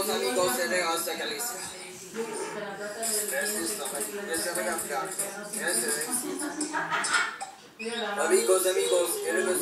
Amigos, amigos de de Galicia. Amigos, amigos, queremos